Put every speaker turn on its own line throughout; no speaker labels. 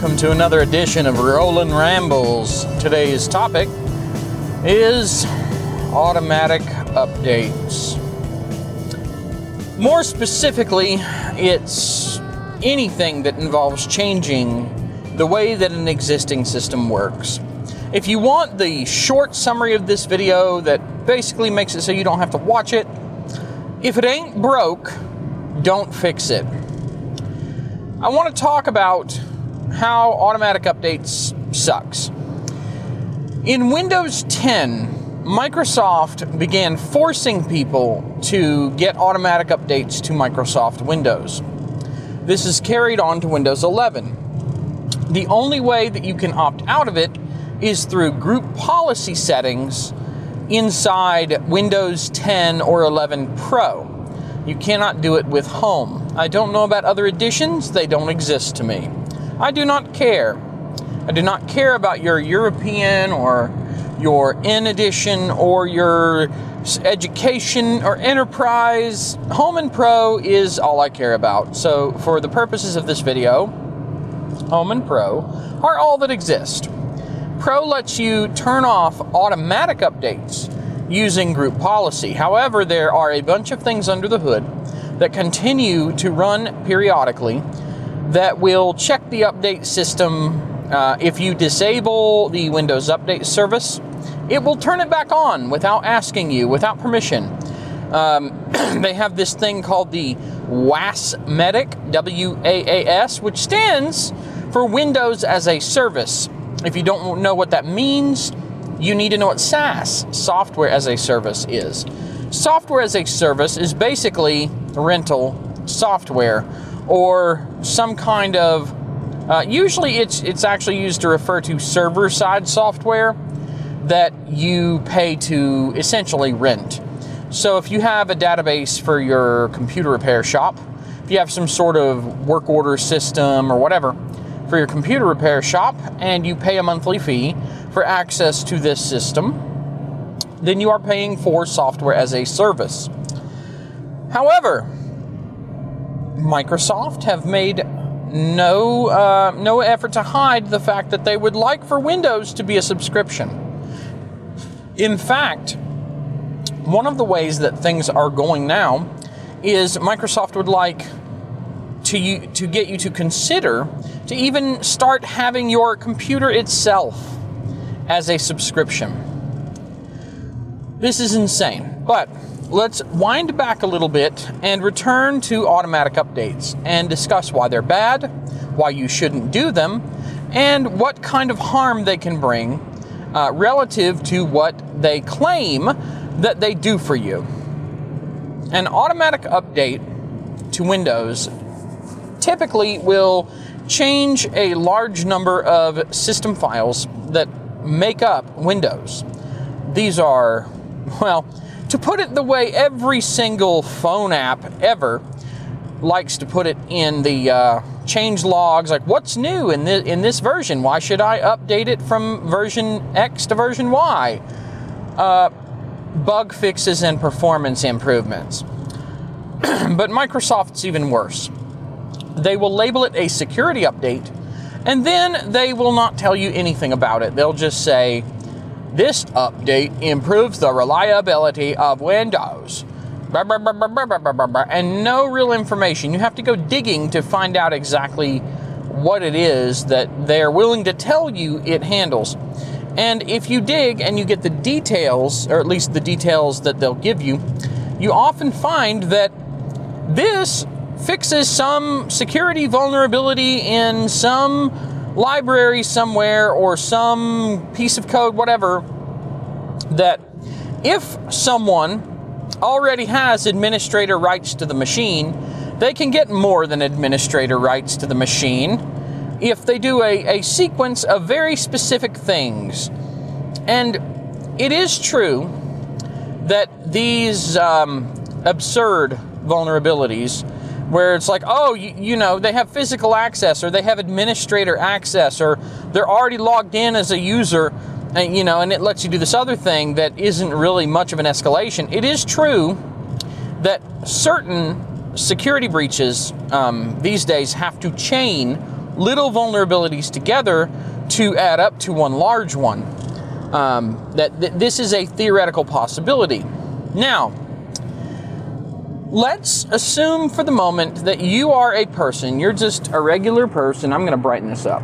welcome to another edition of Roland Rambles. Today's topic is automatic updates. More specifically, it's anything that involves changing the way that an existing system works. If you want the short summary of this video that basically makes it so you don't have to watch it, if it ain't broke, don't fix it. I want to talk about how automatic updates sucks. In Windows 10, Microsoft began forcing people to get automatic updates to Microsoft Windows. This is carried on to Windows 11. The only way that you can opt out of it is through group policy settings inside Windows 10 or 11 Pro. You cannot do it with Home. I don't know about other editions, they don't exist to me. I do not care. I do not care about your European or your N edition or your education or enterprise. Home and Pro is all I care about. So, for the purposes of this video, Home and Pro are all that exist. Pro lets you turn off automatic updates using group policy. However, there are a bunch of things under the hood that continue to run periodically that will check the update system. Uh, if you disable the Windows Update service, it will turn it back on without asking you, without permission. Um, they have this thing called the WaaSMedic, W A A S, which stands for Windows as a Service. If you don't know what that means, you need to know what SaaS, Software as a Service, is. Software as a Service is basically rental software or some kind of uh, usually it's it's actually used to refer to server side software that you pay to essentially rent. So if you have a database for your computer repair shop, if you have some sort of work order system or whatever for your computer repair shop and you pay a monthly fee for access to this system, then you are paying for software as a service. However, Microsoft have made no uh, no effort to hide the fact that they would like for Windows to be a subscription. In fact, one of the ways that things are going now is Microsoft would like to to get you to consider to even start having your computer itself as a subscription. This is insane, but let's wind back a little bit and return to automatic updates and discuss why they're bad, why you shouldn't do them, and what kind of harm they can bring uh, relative to what they claim that they do for you. An automatic update to Windows typically will change a large number of system files that make up Windows. These are, well, to put it the way every single phone app ever likes to put it in the uh, change logs, like what's new in this, in this version? Why should I update it from version X to version Y? Uh, bug fixes and performance improvements. but Microsoft's even worse. They will label it a security update, and then they will not tell you anything about it. They'll just say, this update improves the reliability of Windows. And no real information. You have to go digging to find out exactly what it is that they're willing to tell you it handles. And if you dig and you get the details, or at least the details that they'll give you, you often find that this fixes some security vulnerability in some library somewhere or some piece of code, whatever, that if someone already has administrator rights to the machine, they can get more than administrator rights to the machine if they do a, a sequence of very specific things. And it is true that these um, absurd vulnerabilities where it's like, oh, you, you, know, they have physical access or they have administrator access or they're already logged in as a user, and, you know, and it lets you do this other thing that isn't really much of an escalation. It is true that certain security breaches um, these days have to chain little vulnerabilities together to add up to one large one. Um, that, that this is a theoretical possibility. Now, let's assume for the moment that you are a person, you're just a regular person. I'm going to brighten this up.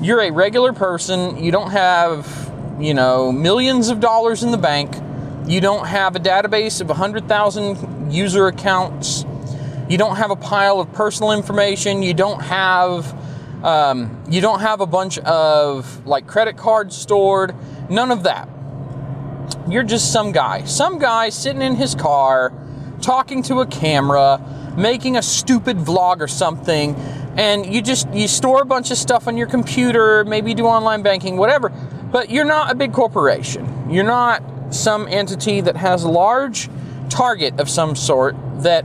You're a regular person, you don't have, you know, millions of dollars in the bank, you don't have a database of 100,000 user accounts, you don't have a pile of personal information, you don't have. Um, you don't have a bunch of like credit cards stored, none of that. You're just some guy, some guy sitting in his car, talking to a camera, making a stupid vlog or something, and you just you store a bunch of stuff on your computer, maybe do online banking, whatever. But you're not a big corporation. You're not some entity that has a large target of some sort that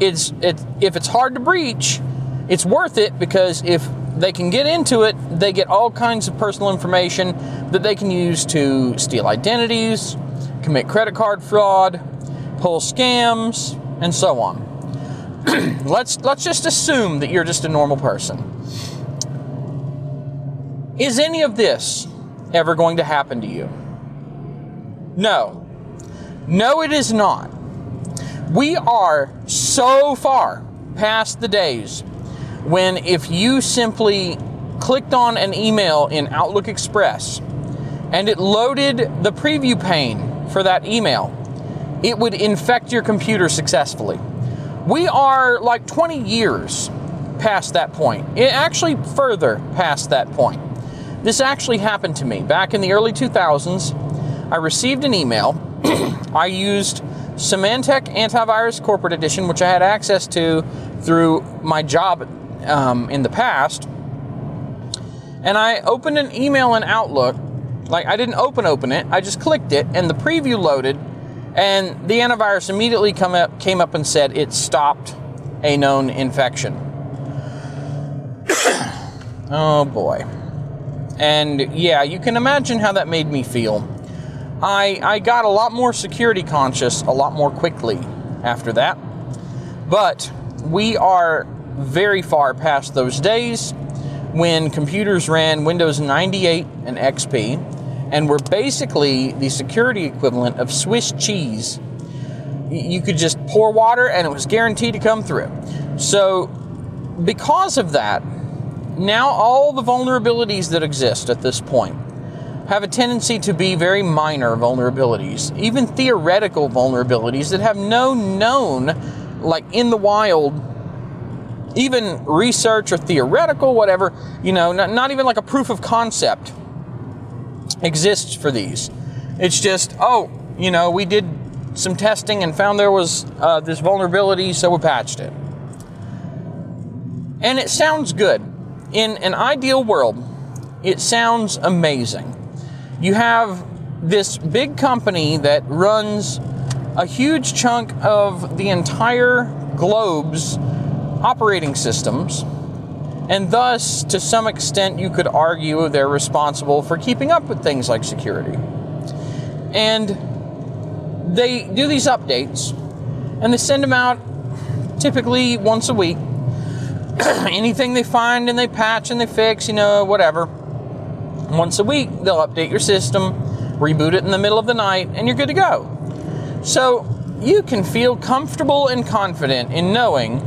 it's it if it's hard to breach, it's worth it because if they can get into it, they get all kinds of personal information that they can use to steal identities, commit credit card fraud, pull scams, and so on. let's let's just assume that you're just a normal person. Is any of this ever going to happen to you? No. No, it is not. We are so far past the days when if you simply clicked on an email in Outlook Express and it loaded the preview pane for that email, it would infect your computer successfully. We are like 20 years past that point. It actually further past that point. This actually happened to me back in the early 2000s. I received an email. I used Symantec Antivirus Corporate Edition, which I had access to through my job um, in the past. And I opened an email in Outlook. Like, I didn't open open it, I just clicked it, and the preview loaded and the antivirus immediately come up, came up and said it stopped a known infection. oh boy. And yeah, you can imagine how that made me feel. I, I got a lot more security conscious a lot more quickly after that. But we are very far past those days when computers ran Windows 98 and XP and were basically the security equivalent of Swiss cheese. You could just pour water and it was guaranteed to come through. So, because of that, now all the vulnerabilities that exist at this point have a tendency to be very minor vulnerabilities, even theoretical vulnerabilities that have no known, like in the wild, even research or theoretical, whatever, you know, not, not even like a proof of concept exists for these. It's just, oh, you know, we did some testing and found there was uh, this vulnerability, so we patched it. And it sounds good. In an ideal world, it sounds amazing. You have this big company that runs a huge chunk of the entire globe's operating systems and thus, to some extent, you could argue they're responsible for keeping up with things like security. And they do these updates, and they send them out typically once a week. Anything they find and they patch and they fix, you know, whatever. Once a week, they'll update your system, reboot it in the middle of the night, and you're good to go. So you can feel comfortable and confident in knowing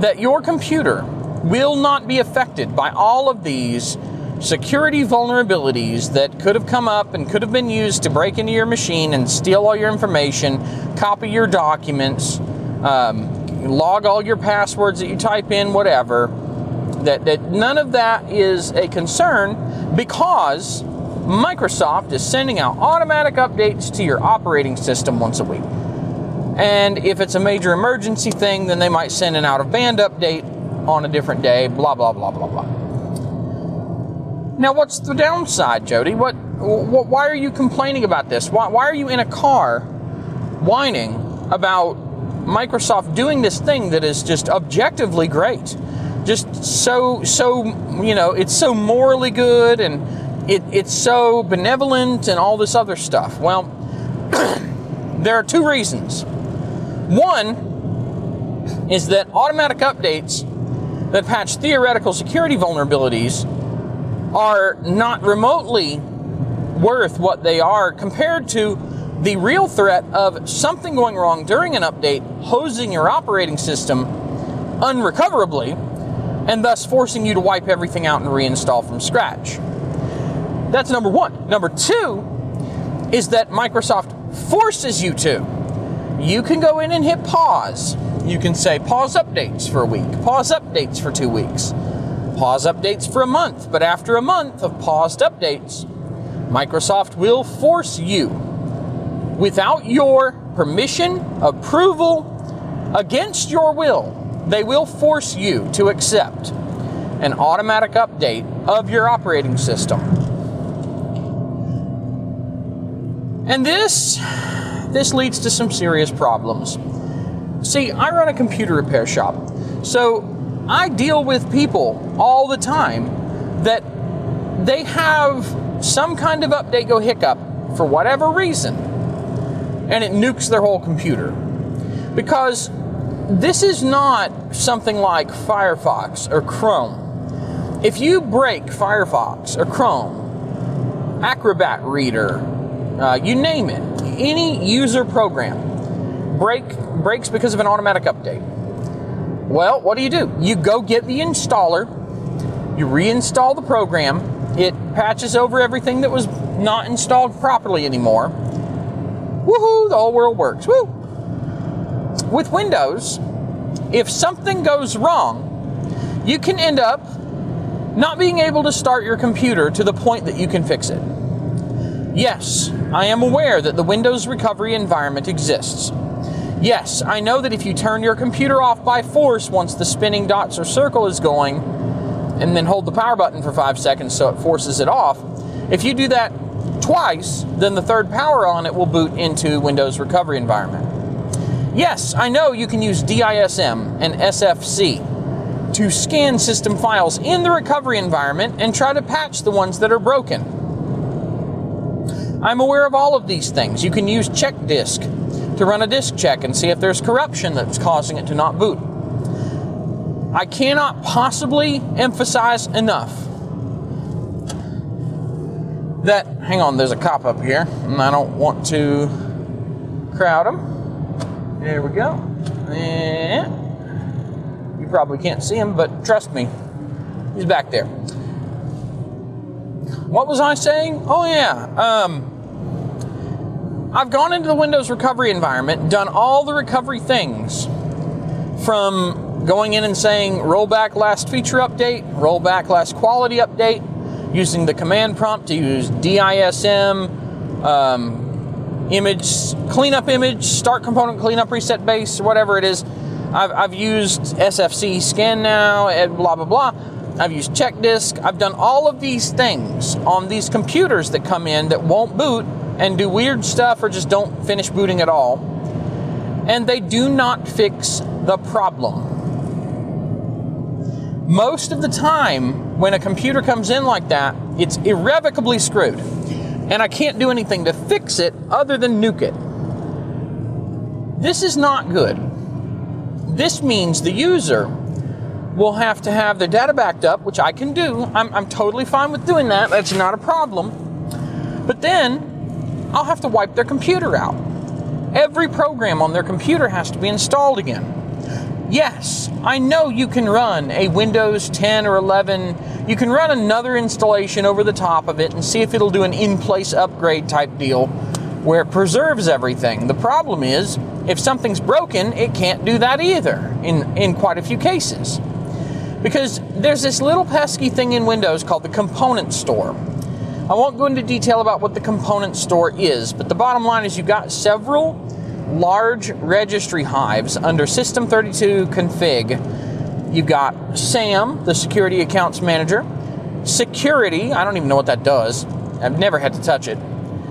that your computer will not be affected by all of these security vulnerabilities that could have come up and could have been used to break into your machine and steal all your information, copy your documents, um, log all your passwords that you type in, whatever. That, that none of that is a concern because Microsoft is sending out automatic updates to your operating system once a week. And if it's a major emergency thing, then they might send an out of band update on a different day, blah, blah, blah, blah, blah. Now, what's the downside, Jody? What, what, why are you complaining about this? Why, why are you in a car whining about Microsoft doing this thing that is just objectively great? Just so, so, you know, it's so morally good and it, it's so benevolent and all this other stuff. Well, there are two reasons. One is that automatic updates that patch theoretical security vulnerabilities are not remotely worth what they are compared to the real threat of something going wrong during an update, hosing your operating system unrecoverably, and thus forcing you to wipe everything out and reinstall from scratch. That's number one. Number two is that Microsoft forces you to. You can go in and hit pause. You can say pause updates for a week, pause updates for two weeks, pause updates for a month. But after a month of paused updates, Microsoft will force you, without your permission, approval, against your will, they will force you to accept an automatic update of your operating system. And this this leads to some serious problems. See, I run a computer repair shop. So I deal with people all the time that they have some kind of update go hiccup for whatever reason and it nukes their whole computer. Because this is not something like Firefox or Chrome. If you break Firefox or Chrome, Acrobat Reader, uh, you name it, any user program break breaks because of an automatic update. Well, what do you do? You go get the installer, you reinstall the program, it patches over everything that was not installed properly anymore. Woohoo, the whole world works. Woo! With Windows, if something goes wrong, you can end up not being able to start your computer to the point that you can fix it. Yes, I am aware that the Windows recovery environment exists. Yes, I know that if you turn your computer off by force once the spinning dots or circle is going, and then hold the power button for five seconds so it forces it off, if you do that twice, then the third power on it will boot into Windows recovery environment. Yes, I know you can use DISM and SFC to scan system files in the recovery environment and try to patch the ones that are broken. I'm aware of all of these things. You can use check disk to run a disk check and see if there's corruption that's causing it to not boot. I cannot possibly emphasize enough that, hang on, there's a cop up here, and I don't want to crowd him. There we go. Yeah. You probably can't see him, but trust me, he's back there. What was I saying? Oh, yeah. Um, I've gone into the Windows recovery environment, done all the recovery things from going in and saying rollback last feature update, rollback last quality update, using the command prompt to use DISM, um, image, cleanup image, start component cleanup reset base, whatever it is. I've, I've used SFC scan now, and blah, blah, blah. I've used check disk. I've done all of these things on these computers that come in that won't boot and do weird stuff or just don't finish booting at all. And they do not fix the problem. Most of the time, when a computer comes in like that, it's irrevocably screwed. And I can't do anything to fix it other than nuke it. This is not good. This means the user will have to have their data backed up, which I can do. I'm, I'm totally fine with doing that. That's not a problem. But then I'll have to wipe their computer out. Every program on their computer has to be installed again. Yes, I know you can run a Windows 10 or 11. You can run another installation over the top of it and see if it'll do an in place upgrade type deal where it preserves everything. The problem is, if something's broken, it can't do that either in, in quite a few cases. Because there's this little pesky thing in Windows called the component store. I won't go into detail about what the component store is, but the bottom line is you've got several large registry hives under System32 config. You've got SAM, the security accounts manager, security, I don't even know what that does. I've never had to touch it.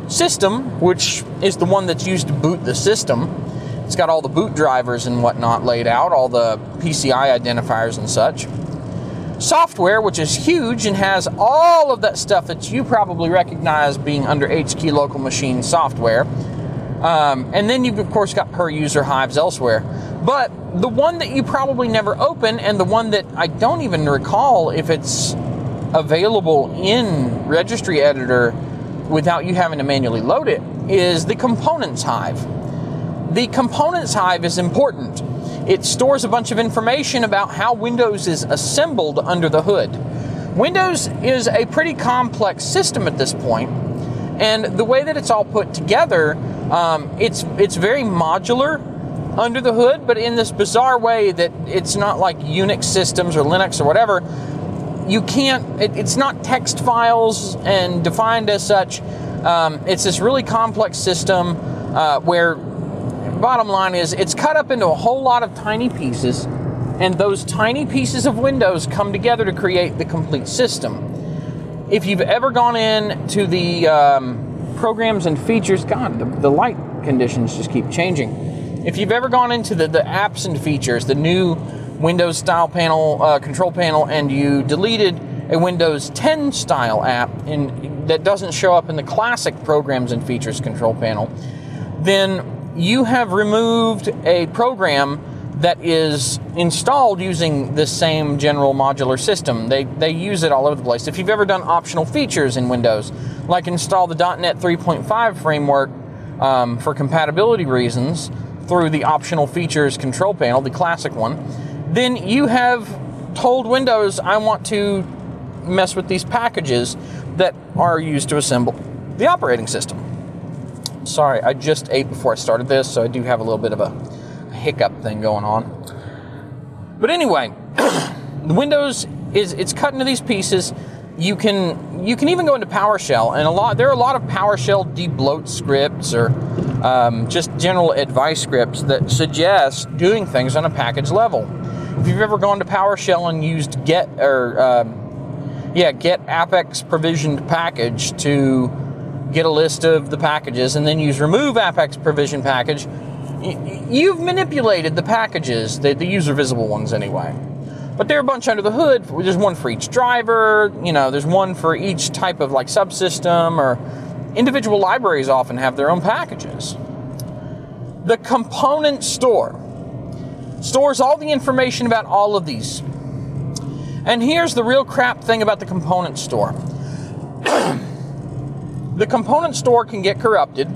System, which is the one that's used to boot the system. It's got all the boot drivers and whatnot laid out, all the PCI identifiers and such software, which is huge and has all of that stuff that you probably recognize being under HKey local machine software. Um, and then you've, of course, got per user hives elsewhere. But the one that you probably never open, and the one that I don't even recall if it's available in Registry Editor without you having to manually load it, is the Components Hive. The Components Hive is important. It stores a bunch of information about how Windows is assembled under the hood. Windows is a pretty complex system at this point, and the way that it's all put together, um, it's it's very modular under the hood, but in this bizarre way that it's not like Unix systems or Linux or whatever. You can't. It, it's not text files and defined as such. Um, it's this really complex system uh, where, bottom line is, it's cut up into a whole lot of tiny pieces, and those tiny pieces of Windows come together to create the complete system. If you've ever gone in to the um, programs and features, God, the, the light conditions just keep changing. If you've ever gone into the, the apps and features, the new Windows style panel, uh, control panel, and you deleted a Windows 10 style app in, that doesn't show up in the classic programs and features control panel, then you have removed a program that is installed using the same general modular system. They, they use it all over the place. If you've ever done optional features in Windows, like install the .NET 3.5 framework um, for compatibility reasons through the optional features control panel, the classic one, then you have told Windows, I want to mess with these packages that are used to assemble the operating system. Sorry, I just ate before I started this, so I do have a little bit of a hiccup thing going on. But anyway, the Windows is it's cut into these pieces. You can you can even go into PowerShell, and a lot there are a lot of PowerShell debloat scripts or um, just general advice scripts that suggest doing things on a package level. If you've ever gone to PowerShell and used get or um, yeah get Appx provisioned package to get a list of the packages, and then use remove Appx provision package, you've manipulated the packages, the, the user visible ones anyway. But there are a bunch under the hood. There's one for each driver, you know, there's one for each type of like subsystem, or individual libraries often have their own packages. The component store stores all the information about all of these. And here's the real crap thing about the component store the component store can get corrupted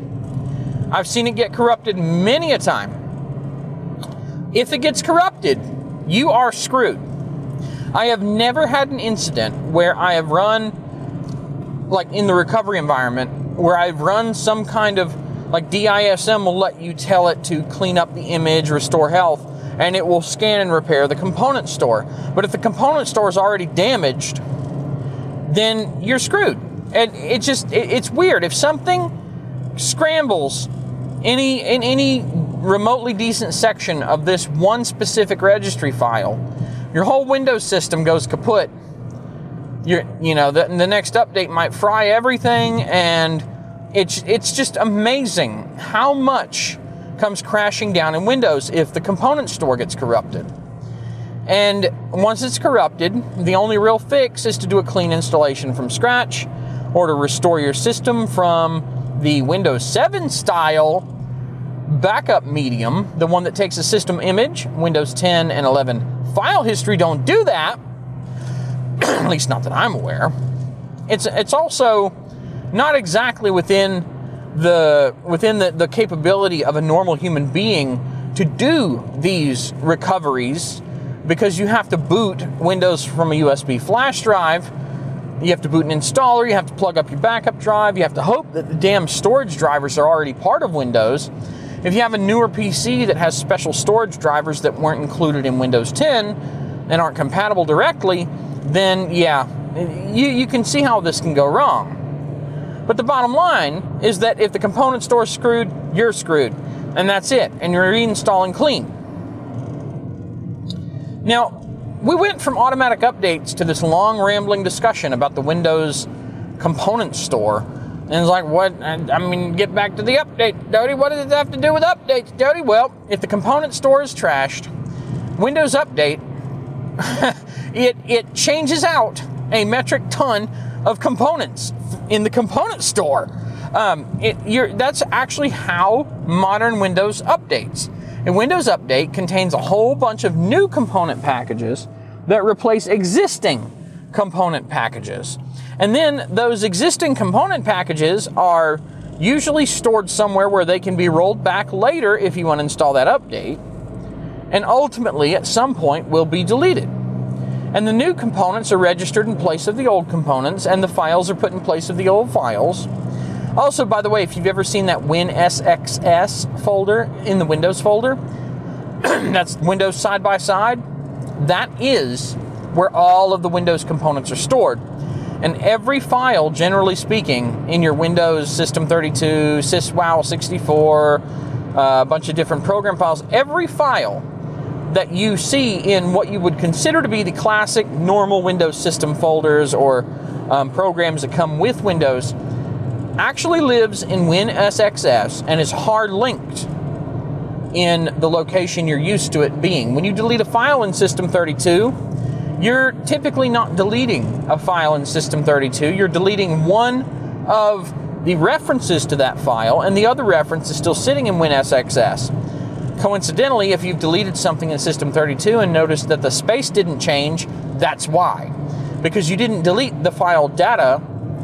I've seen it get corrupted many a time. If it gets corrupted, you are screwed. I have never had an incident where I have run, like in the recovery environment, where I've run some kind of, like DISM will let you tell it to clean up the image, restore health, and it will scan and repair the component store. But if the component store is already damaged, then you're screwed. And it just, it's weird. If something scrambles any in any remotely decent section of this one specific registry file, your whole Windows system goes kaput. You're, you know, the, the next update might fry everything, and it's it's just amazing how much comes crashing down in Windows if the component store gets corrupted. And once it's corrupted, the only real fix is to do a clean installation from scratch or to restore your system from the Windows 7 style backup medium, the one that takes a system image, Windows 10 and 11 file history don't do that, at least not that I'm aware. It's, it's also not exactly within the within the, the capability of a normal human being to do these recoveries because you have to boot Windows from a USB flash drive. You have to boot an installer, you have to plug up your backup drive, you have to hope that the damn storage drivers are already part of Windows if you have a newer PC that has special storage drivers that weren't included in Windows 10 and aren't compatible directly, then yeah, you, you can see how this can go wrong. But the bottom line is that if the component store is screwed, you're screwed. And that's it. And you're reinstalling clean. Now, we went from automatic updates to this long rambling discussion about the Windows component store and it's like, what? I mean, get back to the update, Jody. What does it have to do with updates, Jody? Well, if the component store is trashed, Windows Update, it, it changes out a metric ton of components in the component store. Um, it, that's actually how modern Windows updates. A Windows Update contains a whole bunch of new component packages that replace existing component packages. And then those existing component packages are usually stored somewhere where they can be rolled back later if you want to install that update. And ultimately, at some point, will be deleted. And the new components are registered in place of the old components, and the files are put in place of the old files. Also, by the way, if you've ever seen that WinSXS folder in the Windows folder, that's Windows side by side, that is where all of the Windows components are stored. And every file, generally speaking, in your Windows System 32, SysWow 64, uh, a bunch of different program files, every file that you see in what you would consider to be the classic normal Windows system folders or um, programs that come with Windows actually lives in WinSXS and is hard linked in the location you're used to it being. When you delete a file in System 32, you're typically not deleting a file in System 32. You're deleting one of the references to that file, and the other reference is still sitting in WinSXS. Coincidentally, if you've deleted something in System 32 and noticed that the space didn't change, that's why. Because you didn't delete the file data,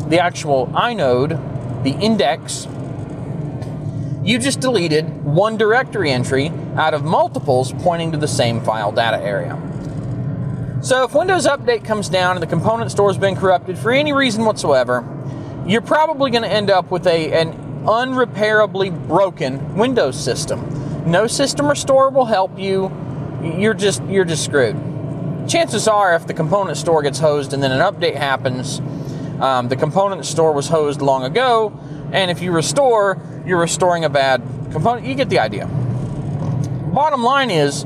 the actual inode, the index, you just deleted one directory entry out of multiples pointing to the same file data area. So if Windows Update comes down and the component store has been corrupted for any reason whatsoever, you're probably going to end up with a, an unrepairably broken Windows system. No system restore will help you. You're just you're just screwed. Chances are, if the component store gets hosed and then an update happens, um, the component store was hosed long ago, and if you restore, you're restoring a bad component. You get the idea. Bottom line is,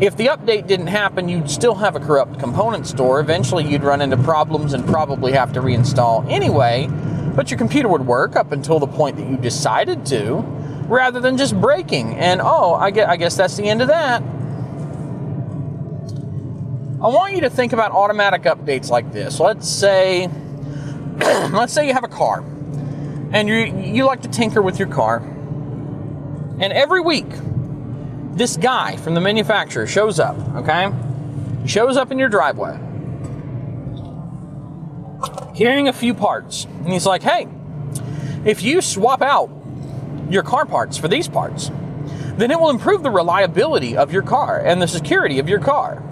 if the update didn't happen, you'd still have a corrupt component store. Eventually, you'd run into problems and probably have to reinstall anyway, but your computer would work up until the point that you decided to, rather than just breaking. And oh, I guess, I guess that's the end of that. I want you to think about automatic updates like this. Let's say, let's say you have a car, and you you like to tinker with your car, and every week this guy from the manufacturer shows up, okay? Shows up in your driveway carrying a few parts. And he's like, hey, if you swap out your car parts for these parts, then it will improve the reliability of your car and the security of your car.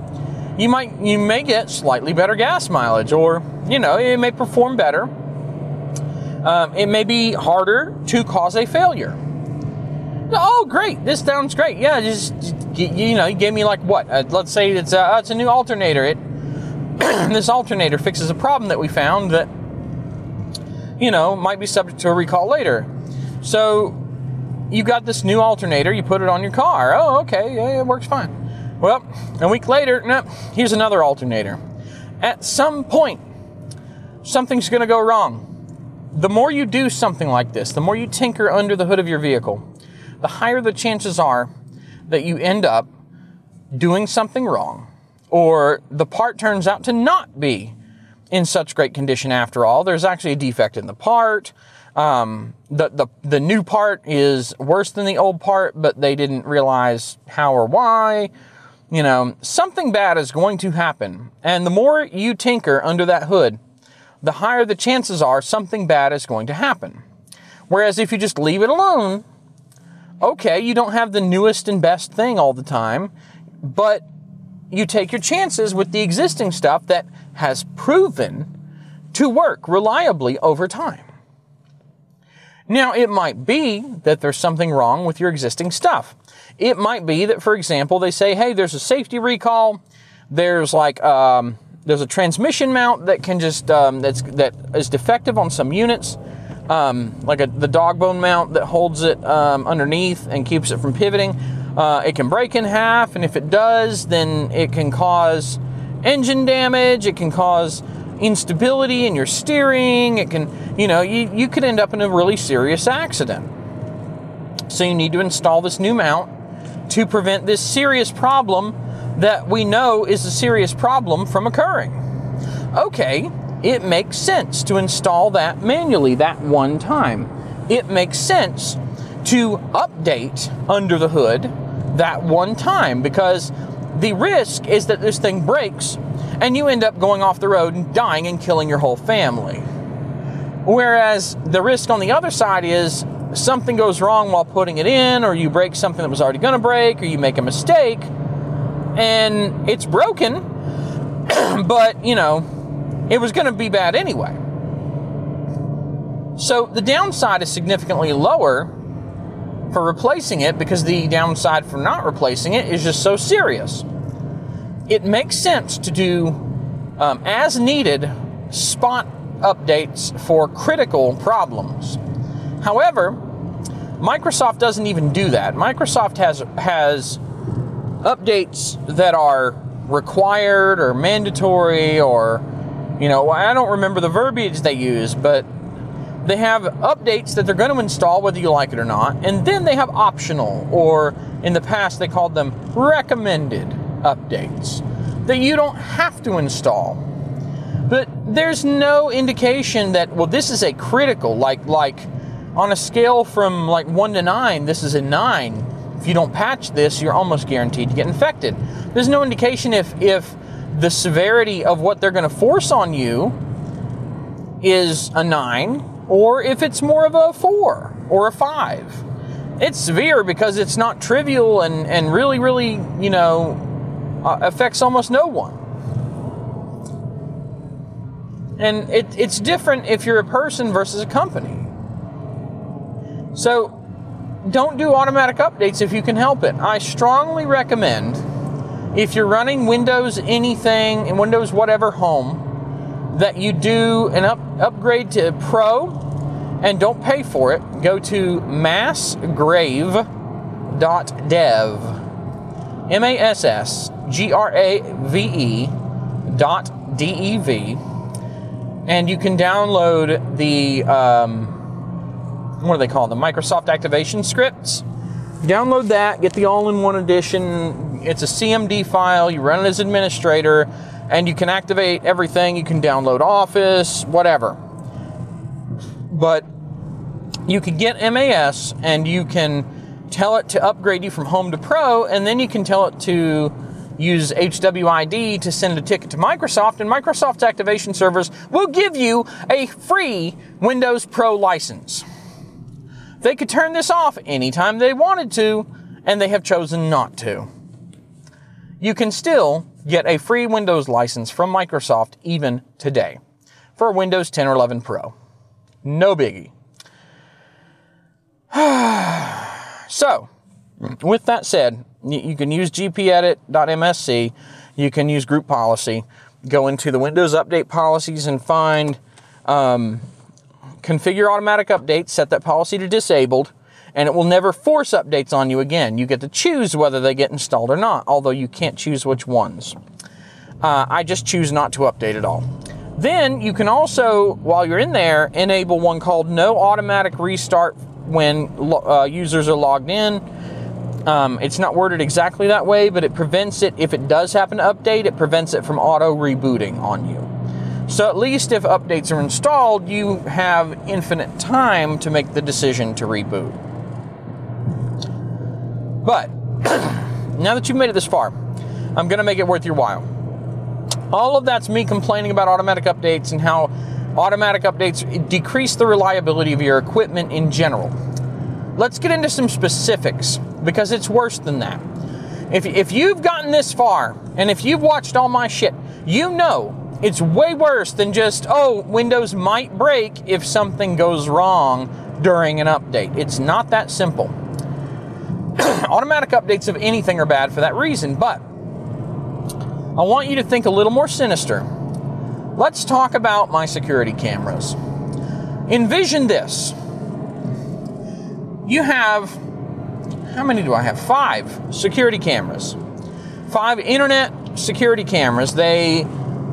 You might you may get slightly better gas mileage, or you know it may perform better. Um, it may be harder to cause a failure. Oh, great! This sounds great. Yeah, just you know, you gave me like what? Uh, let's say it's a, uh, it's a new alternator. It this alternator fixes a problem that we found that you know might be subject to a recall later. So you got this new alternator. You put it on your car. Oh, okay, yeah, it works fine. Well, a week later, no, here's another alternator. At some point, something's going to go wrong. The more you do something like this, the more you tinker under the hood of your vehicle, the higher the chances are that you end up doing something wrong or the part turns out to not be in such great condition after all. There's actually a defect in the part. Um, the, the, the new part is worse than the old part, but they didn't realize how or why. You know, something bad is going to happen. And the more you tinker under that hood, the higher the chances are something bad is going to happen. Whereas if you just leave it alone, okay, you don't have the newest and best thing all the time, but you take your chances with the existing stuff that has proven to work reliably over time. Now, it might be that there's something wrong with your existing stuff. It might be that, for example, they say, hey, there's a safety recall. There's like, um, there's a transmission mount that can just, um, that's, that is defective on some units um, like a, the dog bone mount that holds it um, underneath and keeps it from pivoting. Uh, it can break in half, and if it does, then it can cause engine damage. It can cause instability in your steering. It can, you know, you, you could end up in a really serious accident. So you need to install this new mount to prevent this serious problem that we know is a serious problem from occurring. Okay, it makes sense to install that manually that one time. It makes sense to update under the hood that one time because the risk is that this thing breaks and you end up going off the road and dying and killing your whole family. Whereas the risk on the other side is something goes wrong while putting it in, or you break something that was already going to break, or you make a mistake and it's broken, but you know, it was going to be bad anyway. So the downside is significantly lower for replacing it because the downside for not replacing it is just so serious. It makes sense to do um, as needed spot updates for critical problems. However, Microsoft doesn't even do that. Microsoft has has updates that are required or mandatory or you know, I don't remember the verbiage they use, but they have updates that they're going to install whether you like it or not, and then they have optional or in the past they called them recommended updates that you don't have to install. But there's no indication that well this is a critical like like on a scale from like 1 to 9 this is a 9 if you don't patch this, you're almost guaranteed to get infected. There's no indication if if the severity of what they're going to force on you is a 9 or if it's more of a 4 or a 5. It's severe because it's not trivial and, and really, really, you know, uh, affects almost no one. And it, it's different if you're a person versus a company. So don't do automatic updates if you can help it. I strongly recommend if you're running Windows anything and Windows whatever home that you do an up, upgrade to Pro and don't pay for it. Go to massgrave.dev. M A S S G R A V E dot D E V. And you can download the. Um, what do they call the Microsoft activation scripts. Download that, get the all in one edition. It's a CMD file, you run it as administrator, and you can activate everything. You can download Office, whatever. But you can get MAS and you can tell it to upgrade you from home to pro, and then you can tell it to use HWID to send a ticket to Microsoft, and Microsoft's activation servers will give you a free Windows Pro license. They could turn this off anytime they wanted to, and they have chosen not to. You can still get a free Windows license from Microsoft even today for Windows 10 or 11 Pro. No biggie. so, with that said, you can use gpedit.msc, you can use group policy, go into the Windows Update policies and find um, configure automatic updates, set that policy to disabled, and it will never force updates on you again. You get to choose whether they get installed or not, although you can't choose which ones. Uh, I just choose not to update at all. Then you can also, while you're in there, enable one called No Automatic Restart when uh, users are logged in. Um, it's not worded exactly that way, but it prevents it, if it does happen to update, it prevents it from auto rebooting on you. So at least if updates are installed, you have infinite time to make the decision to reboot. But now that you've made it this far, I'm going to make it worth your while. All of that's me complaining about automatic updates and how automatic updates decrease the reliability of your equipment in general. Let's get into some specifics because it's worse than that. If, if you've gotten this far and if you've watched all my shit, you know it's way worse than just, oh, Windows might break if something goes wrong during an update. It's not that simple. Automatic updates of anything are bad for that reason, but I want you to think a little more sinister. Let's talk about my security cameras. Envision this. You have, how many do I have? Five security cameras. Five internet security cameras. They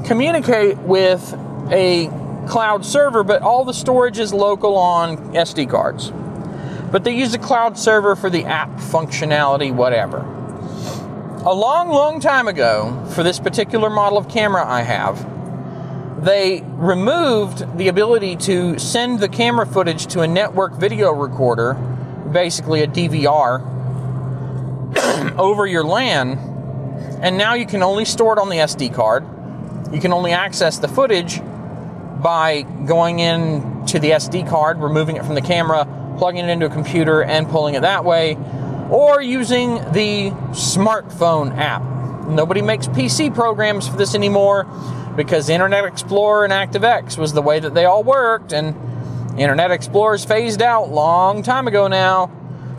communicate with a cloud server, but all the storage is local on SD cards. But they use a cloud server for the app functionality, whatever. A long, long time ago, for this particular model of camera I have, they removed the ability to send the camera footage to a network video recorder, basically a DVR, over your LAN, and now you can only store it on the SD card. You can only access the footage by going in to the SD card, removing it from the camera, plugging it into a computer, and pulling it that way, or using the smartphone app. Nobody makes PC programs for this anymore because Internet Explorer and ActiveX was the way that they all worked, and Internet Explorer's phased out long time ago now.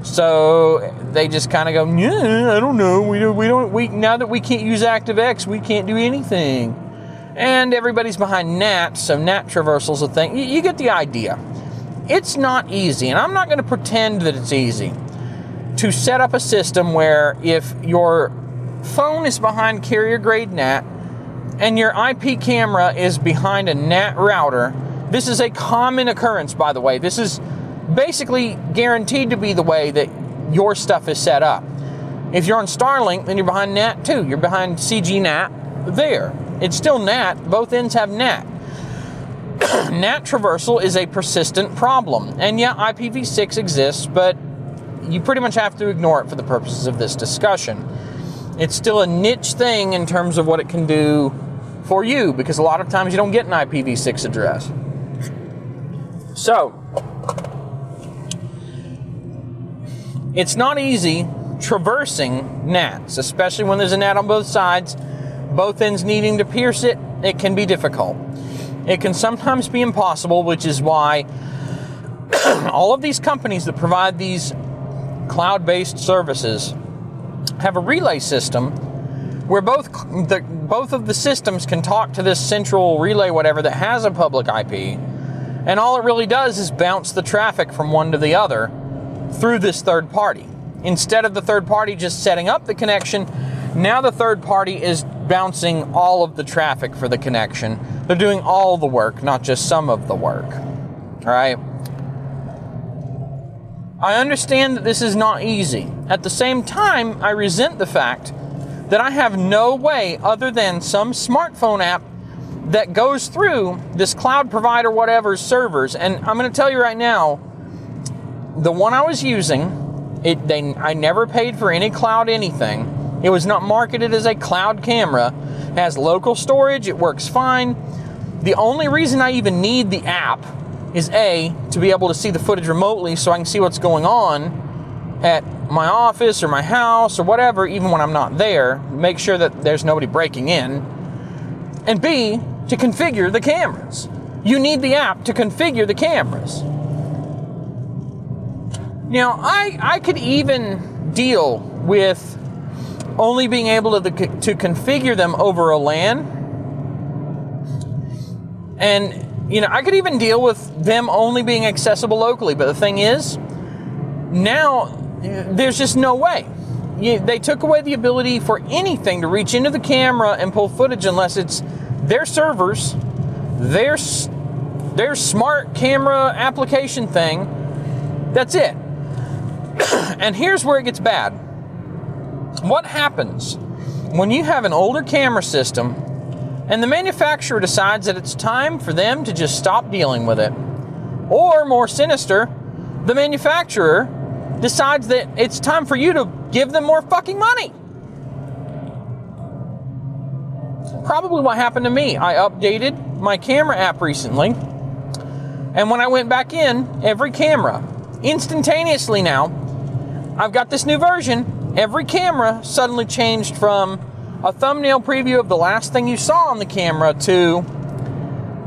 So they just kind of go, yeah, I don't know. We don't, we don't, we, now that we can't use ActiveX, we can't do anything. And everybody's behind NAT, so NAT traversal's a thing. You, you get the idea. It's not easy, and I'm not going to pretend that it's easy to set up a system where if your phone is behind carrier grade NAT and your IP camera is behind a NAT router, this is a common occurrence, by the way. This is basically guaranteed to be the way that your stuff is set up. If you're on Starlink, then you're behind NAT too. You're behind CG NAT there. It's still NAT, both ends have NAT. NAT traversal is a persistent problem. And yeah, IPv6 exists, but you pretty much have to ignore it for the purposes of this discussion. It's still a niche thing in terms of what it can do for you because a lot of times you don't get an IPv6 address. So, it's not easy traversing NATs, especially when there's a NAT on both sides, both ends needing to pierce it. It can be difficult. It can sometimes be impossible, which is why all of these companies that provide these cloud based services have a relay system where both the, both of the systems can talk to this central relay whatever that has a public IP and all it really does is bounce the traffic from one to the other through this third party. Instead of the third party just setting up the connection, now the third party is bouncing all of the traffic for the connection. They're doing all the work, not just some of the work. All right? I understand that this is not easy. At the same time, I resent the fact that I have no way other than some smartphone app that goes through this cloud provider, whatever servers. And I'm going to tell you right now, the one I was using, it they I never paid for any cloud anything. It was not marketed as a cloud camera. It has local storage. It works fine. The only reason I even need the app is a to be able to see the footage remotely, so I can see what's going on at my office or my house or whatever, even when I'm not there. Make sure that there's nobody breaking in. And B, to configure the cameras. You need the app to configure the cameras. Now, I, I could even deal with only being able to, to configure them over a LAN. And, you know, I could even deal with them only being accessible locally. But the thing is, now there's just no way. You, they took away the ability for anything to reach into the camera and pull footage unless it's their servers, their their smart camera application thing. That's it. and here's where it gets bad. What happens when you have an older camera system and the manufacturer decides that it's time for them to just stop dealing with it? Or more sinister, the manufacturer decides that it's time for you to give them more fucking money. probably what happened to me. I updated my camera app recently, and when I went back in, every camera, instantaneously now, I've got this new version. Every camera suddenly changed from a thumbnail preview of the last thing you saw on the camera to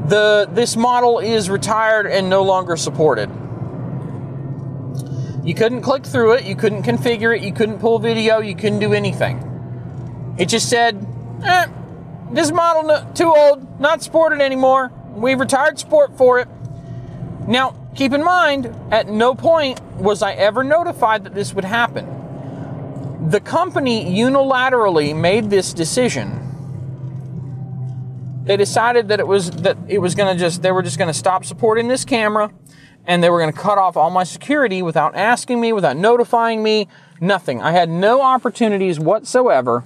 the this model is retired and no longer supported. You couldn't click through it, you couldn't configure it, you couldn't pull video, you couldn't do anything. It just said, eh, this model no, too old, not supported anymore. We've retired support for it. Now, keep in mind, at no point was I ever notified that this would happen. The company unilaterally made this decision. They decided that it was that it was going to just they were just going to stop supporting this camera and they were going to cut off all my security without asking me, without notifying me, nothing. I had no opportunities whatsoever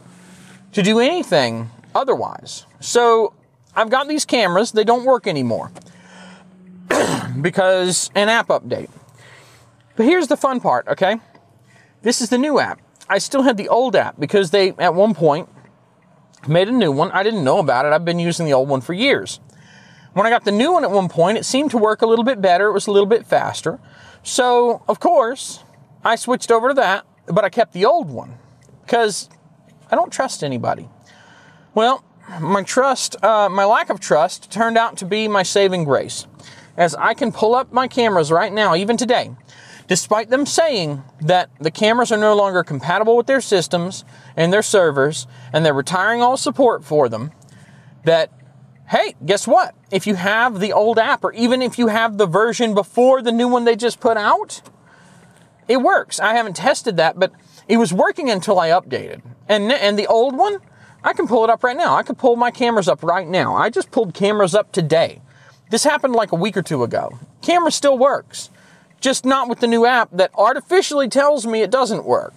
to do anything otherwise. So I've got these cameras, they don't work anymore because an app update. But here's the fun part, okay? This is the new app. I still had the old app because they, at one point, made a new one. I didn't know about it. I've been using the old one for years. When I got the new one at one point, it seemed to work a little bit better. It was a little bit faster. So, of course, I switched over to that, but I kept the old one because I don't trust anybody. Well, my trust, uh, my lack of trust turned out to be my saving grace. As I can pull up my cameras right now, even today, despite them saying that the cameras are no longer compatible with their systems and their servers, and they're retiring all support for them, that, hey, guess what? If you have the old app, or even if you have the version before the new one they just put out, it works. I haven't tested that, but it was working until I updated. And, and the old one, I can pull it up right now. I can pull my cameras up right now. I just pulled cameras up today. This happened like a week or two ago. Camera still works just not with the new app that artificially tells me it doesn't work.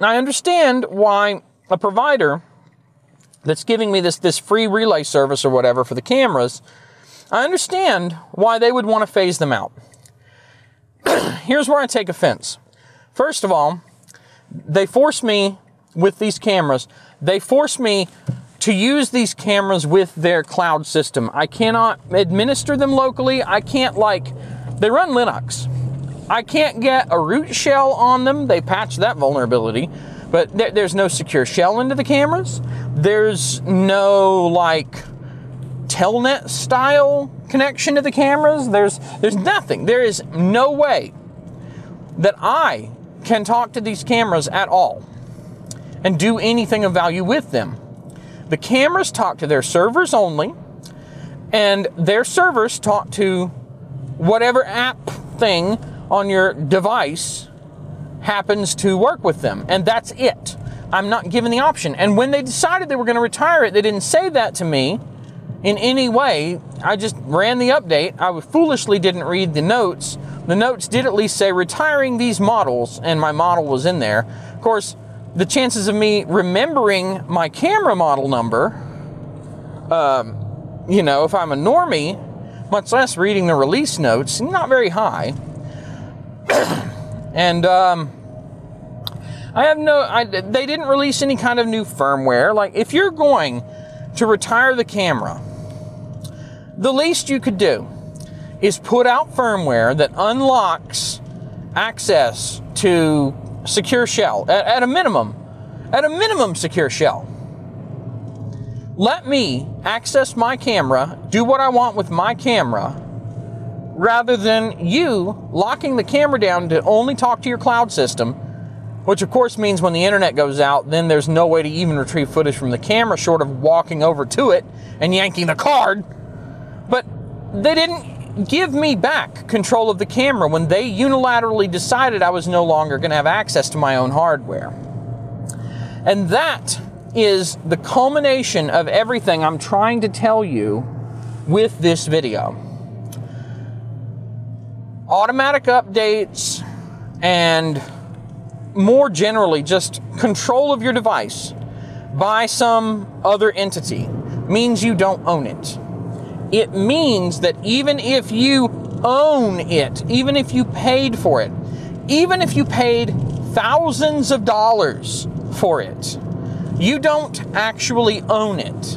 Now, I understand why a provider that's giving me this, this free relay service or whatever for the cameras, I understand why they would want to phase them out. Here's where I take offense. First of all, they force me with these cameras, they force me to use these cameras with their cloud system. I cannot administer them locally. I can't like, they run Linux. I can't get a root shell on them. They patched that vulnerability, but there, there's no secure shell into the cameras. There's no like telnet style connection to the cameras. There's there's nothing. There is no way that I can talk to these cameras at all and do anything of value with them. The cameras talk to their servers only, and their servers talk to whatever app thing on your device happens to work with them, and that's it. I'm not given the option. And when they decided they were going to retire it, they didn't say that to me in any way. I just ran the update. I foolishly didn't read the notes. The notes did at least say retiring these models, and my model was in there. Of course, the chances of me remembering my camera model number, um, you know, if I'm a normie, much less reading the release notes, not very high. and um, I have no, I, they didn't release any kind of new firmware. Like, if you're going to retire the camera, the least you could do is put out firmware that unlocks access to secure shell, at, at a minimum, at a minimum secure shell. Let me access my camera, do what I want with my camera, rather than you locking the camera down to only talk to your cloud system, which of course means when the internet goes out, then there's no way to even retrieve footage from the camera short of walking over to it and yanking the card. But they didn't give me back control of the camera when they unilaterally decided I was no longer going to have access to my own hardware. And that is the culmination of everything I'm trying to tell you with this video. Automatic updates and more generally just control of your device by some other entity means you don't own it it means that even if you own it, even if you paid for it, even if you paid thousands of dollars for it, you don't actually own it.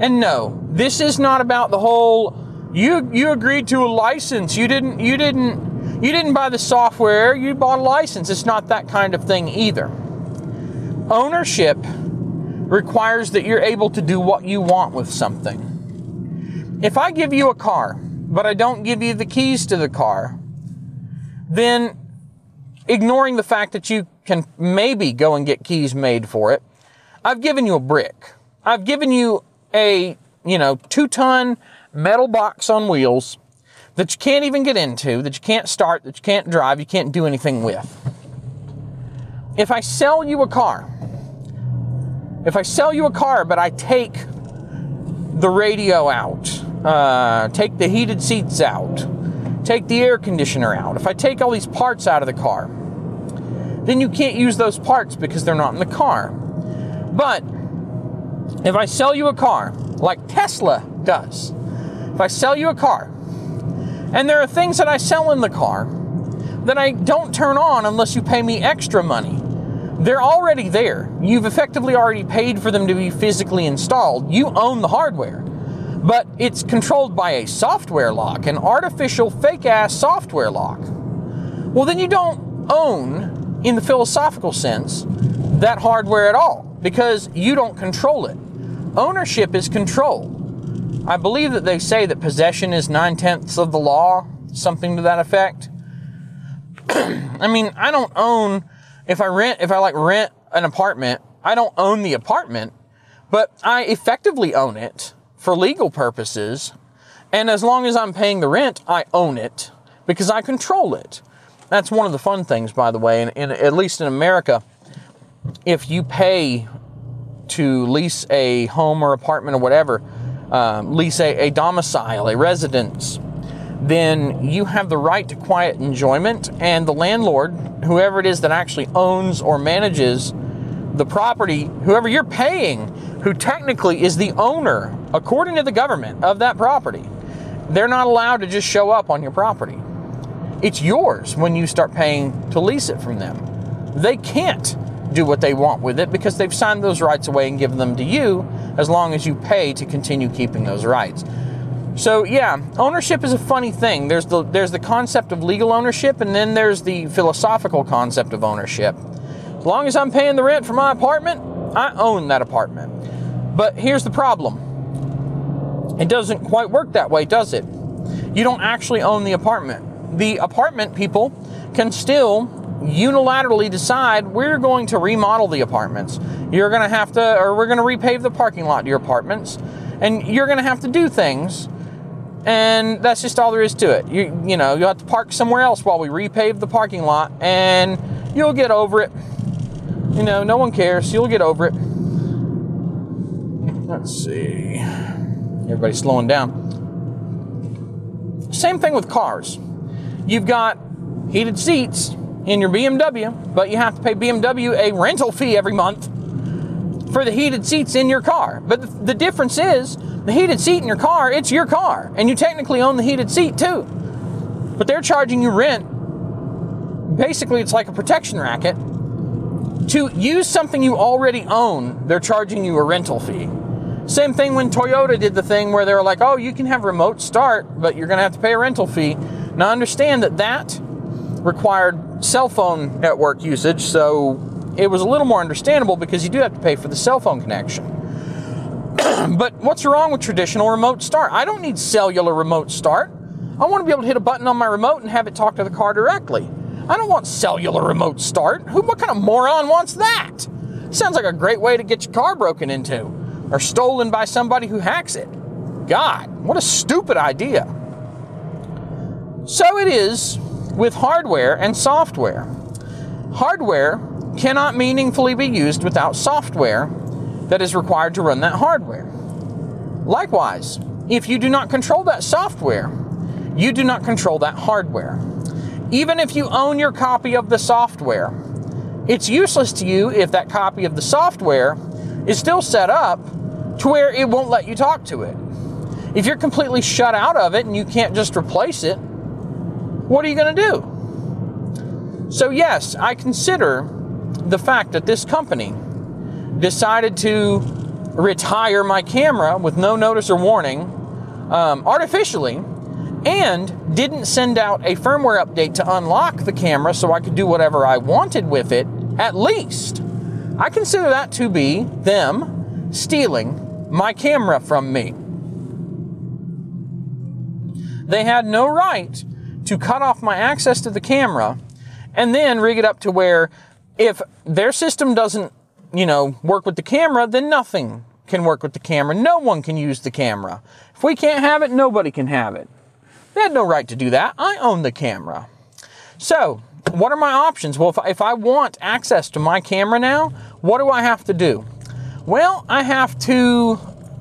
And no, this is not about the whole you you agreed to a license. You didn't you didn't you didn't buy the software, you bought a license. It's not that kind of thing either. Ownership requires that you're able to do what you want with something. If I give you a car, but I don't give you the keys to the car, then ignoring the fact that you can maybe go and get keys made for it, I've given you a brick. I've given you a, you know, two ton metal box on wheels that you can't even get into, that you can't start, that you can't drive, you can't do anything with. If I sell you a car, if I sell you a car, but I take the radio out, uh, take the heated seats out, take the air conditioner out, if I take all these parts out of the car, then you can't use those parts because they're not in the car. But if I sell you a car, like Tesla does, if I sell you a car, and there are things that I sell in the car, that I don't turn on unless you pay me extra money. They're already there. You've effectively already paid for them to be physically installed. You own the hardware. But it's controlled by a software lock, an artificial fake ass software lock. Well, then you don't own, in the philosophical sense, that hardware at all because you don't control it. Ownership is control. I believe that they say that possession is nine tenths of the law, something to that effect. I mean, I don't own if I rent if I like rent an apartment, I don't own the apartment, but I effectively own it for legal purposes. And as long as I'm paying the rent, I own it because I control it. That's one of the fun things, by the way. And, at least in America, if you pay to lease a home or apartment or whatever, um, lease a, a domicile, a residence, then you have the right to quiet enjoyment, and the landlord, whoever it is that actually owns or manages the property, whoever you're paying, who technically is the owner, according to the government, of that property, they're not allowed to just show up on your property. It's yours when you start paying to lease it from them. They can't do what they want with it because they've signed those rights away and given them to you as long as you pay to continue keeping those rights. So yeah, ownership is a funny thing. There's the there's the concept of legal ownership, and then there's the philosophical concept of ownership. As long as I'm paying the rent for my apartment, I own that apartment. But here's the problem. It doesn't quite work that way, does it? You don't actually own the apartment. The apartment people can still unilaterally decide we're going to remodel the apartments. You're going to have to, or we're going to repave the parking lot to your apartments, and you're going to have to do things and that's just all there is to it. You you know you'll have to park somewhere else while we repave the parking lot, and you'll get over it. You know, no one cares. You'll get over it. Let's see. Everybody's slowing down. Same thing with cars. You've got heated seats in your BMW, but you have to pay BMW a rental fee every month for the heated seats in your car. But the difference is the heated seat in your car, it's your car, and you technically own the heated seat too. But they're charging you rent. Basically, it's like a protection racket. To use something you already own, they're charging you a rental fee. Same thing when Toyota did the thing where they were like, oh, you can have remote start, but you're going to have to pay a rental fee. Now, understand that that required cell phone network usage, so it was a little more understandable because you do have to pay for the cell phone connection. but what's wrong with traditional remote start? I don't need cellular remote start. I want to be able to hit a button on my remote and have it talk to the car directly. I don't want cellular remote start. Who what kind of moron wants that? Sounds like a great way to get your car broken into or stolen by somebody who hacks it. God, what a stupid idea. So it is with hardware and software. Hardware cannot meaningfully be used without software that is required to run that hardware. Likewise, if you do not control that software, you do not control that hardware. Even if you own your copy of the software, it's useless to you if that copy of the software is still set up to where it won't let you talk to it. If you're completely shut out of it and you can't just replace it, what are you going to do? So, yes, I consider the fact that this company decided to retire my camera with no notice or warning um, artificially and didn't send out a firmware update to unlock the camera so I could do whatever I wanted with it, at least. I consider that to be them stealing my camera from me. They had no right to cut off my access to the camera and then rig it up to where if their system doesn't you know, work with the camera, then nothing can work with the camera. No one can use the camera. If we can't have it, nobody can have it. They had no right to do that. I own the camera. So, what are my options? Well, if I, if I want access to my camera now, what do I have to do? Well, I have to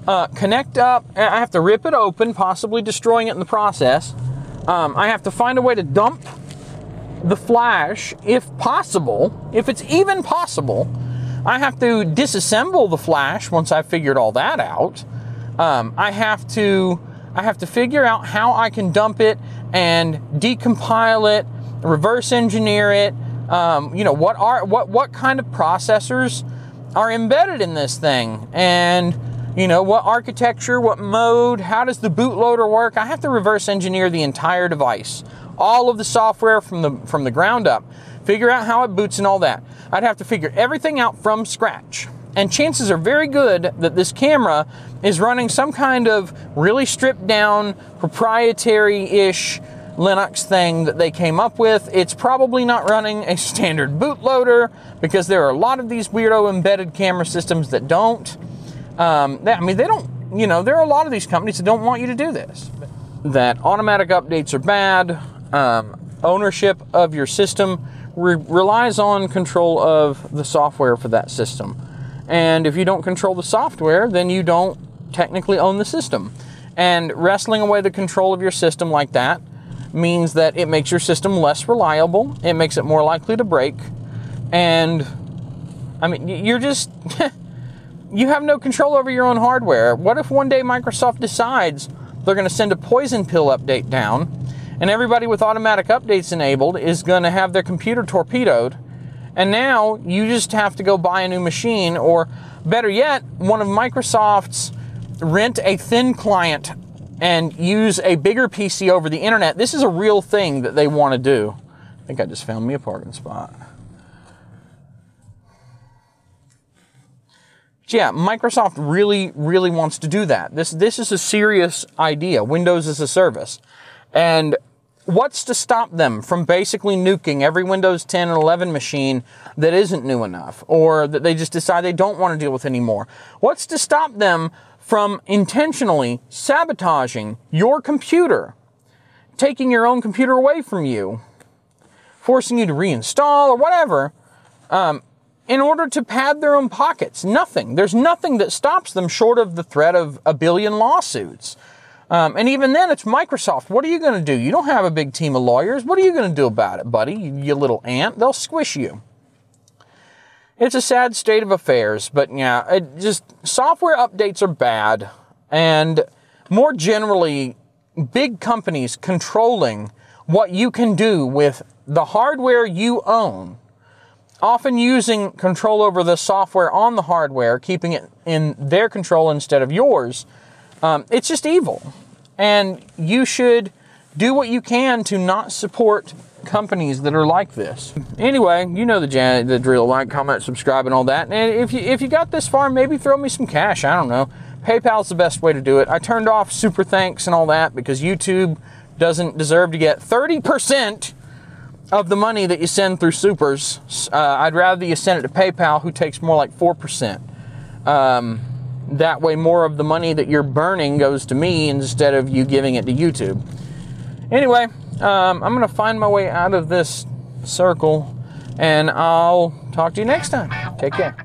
uh, connect up, I have to rip it open, possibly destroying it in the process. Um, I have to find a way to dump the flash, if possible, if it's even possible, I have to disassemble the flash once I've figured all that out. Um, I have to I have to figure out how I can dump it and decompile it reverse engineer it. Um, you know what are what what kind of processors are embedded in this thing, and you know what architecture, what mode, how does the bootloader work? I have to reverse engineer the entire device, all of the software from the from the ground up, figure out how it boots and all that. I'd have to figure everything out from scratch. And chances are very good that this camera is running some kind of really stripped down, proprietary ish Linux thing that they came up with. It's probably not running a standard bootloader because there are a lot of these weirdo embedded camera systems that don't. Um, they, I mean, they don't, you know, there are a lot of these companies that don't want you to do this. That automatic updates are bad, um, ownership of your system re- relies on control of the software for that system. And if you don't control the software, then you don't technically own the system. And wrestling away the control of your system like that means that it makes your system less reliable, it makes it more likely to break, and I mean, you're just. you have no control over your own hardware. What if one day Microsoft decides they're going to send a poison pill update down and everybody with automatic updates enabled is going to have their computer torpedoed and now you just have to go buy a new machine or better yet, one of Microsoft's rent a thin client and use a bigger PC over the internet. This is a real thing that they want to do. I think I just found me a parking spot. yeah, Microsoft really, really wants to do that. This this is a serious idea. Windows as a service, and what's to stop them from basically nuking every Windows 10 and 11 machine that isn't new enough, or that they just decide they don't want to deal with anymore? What's to stop them from intentionally sabotaging your computer, taking your own computer away from you, forcing you to reinstall or whatever? Um, in order to pad their own pockets. Nothing. There's nothing that stops them short of the threat of a billion lawsuits. Um, and even then, it's Microsoft. What are you going to do? You don't have a big team of lawyers. What are you going to do about it, buddy? You, you little ant. They'll squish you. It's a sad state of affairs, but yeah, it just software updates are bad. And more generally, big companies controlling what you can do with the hardware you own often using control over the software on the hardware, keeping it in their control instead of yours, um, it's just evil. And you should do what you can to not support companies that are like this. Anyway, you know the, the drill. Like, comment, subscribe, and all that. And if you if you got this far, maybe throw me some cash. I don't know. PayPal's the best way to do it. I turned off super thanks and all that because YouTube doesn't deserve to get 30% of the money that you send through supers, uh, I'd rather you send it to PayPal, who takes more like 4%. Um, that way, more of the money that you're burning goes to me instead of you giving it to YouTube. Anyway, um, I'm going to find my way out of this circle, and I'll talk to you next time. Take care.